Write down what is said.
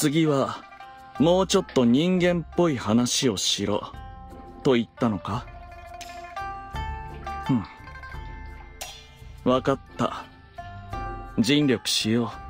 次は、もうちょっと人間っぽい話をしろ、と言ったのか？うん。わかった。尽力しよう。